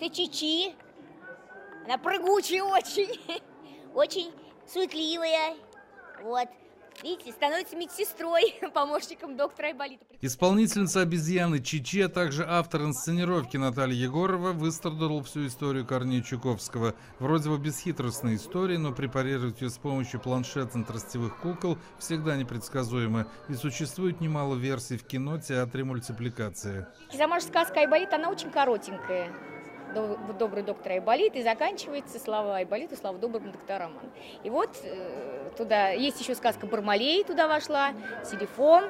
Это Чичи. Она прыгучая очень. Очень суетливая. Вот. Видите, становится медсестрой, помощником доктора Айболита. Исполнительница обезьяны Чичи, а также автор инсценировки Наталья Егорова выстрадала всю историю Корнея Чуковского. Вроде бы бесхитростная история, но препарировать ее с помощью планшет-тростевых кукол всегда непредсказуемо. И существует немало версий в кино, театре, мультипликации. Сама же сказка Айболит, она очень коротенькая. Доб- Добрый доктор Айболит, и заканчивается слава Айболиту, слава добрым докторам. И вот э, туда, есть еще сказка Бармалей туда вошла, телефон,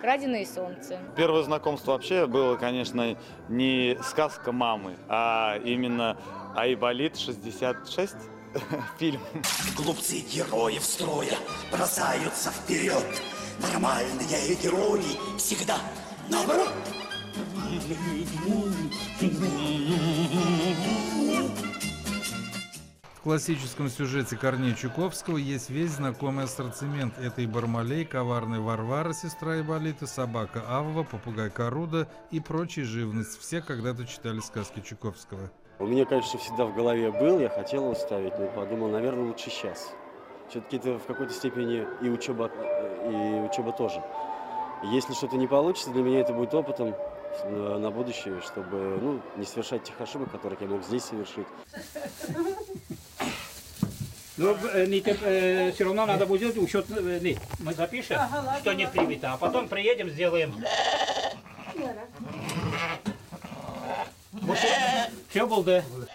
краденое солнце. Первое знакомство вообще было, конечно, не сказка мамы, а именно Айболит 66 фильм. Глупцы героев строя бросаются вперед. Нормальные герои всегда наоборот. Классическом сюжете Корнея Чуковского есть весь знакомый ассортимент. Это и Бармалей, коварная Варвара, сестра Айболита, собака Авва, попугай Коруда и прочая живность. Все когда-то читали сказки Чуковского. У меня, конечно, всегда в голове был, я хотел его ставить, но подумал, наверное, лучше сейчас. Все-таки это в какой-то степени и учеба, и учеба тоже. Если что-то не получится, для меня это будет опытом на будущее, чтобы ну, не совершать тех ошибок, которые я мог здесь совершить. Ну, э, не, э, все равно надо будет сделать учет. э, не, Мы запишем, что не привито, а потом приедем, сделаем.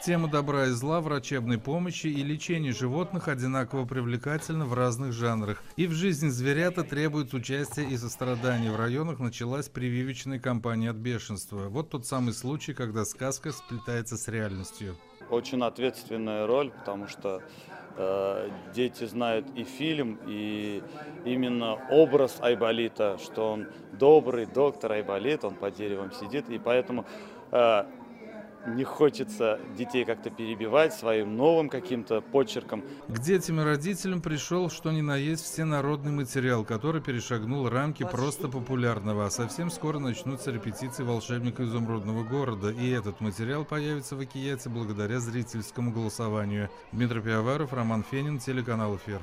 Тема добра и зла, врачебной помощи и лечения животных одинаково привлекательна в разных жанрах. И в жизни зверята требует участия и сострадания. В районах началась прививочная кампания от бешенства. Вот тот самый случай, когда сказка сплетается с реальностью. Очень ответственная роль, потому что э, дети знают и фильм, и именно образ Айболита, что он добрый доктор Айболит, он под деревом сидит, и поэтому э, не хочется детей как-то перебивать своим новым каким-то почерком. К детям и родителям пришел, что ни на есть, всенародный материал, который перешагнул рамки просто популярного, а совсем скоро начнутся репетиции волшебника изумрудного города, и этот материал появится в Окияте благодаря зрительскому голосованию. Дмитрий Пиаваров, Роман Фенин, телеканал «Эфир».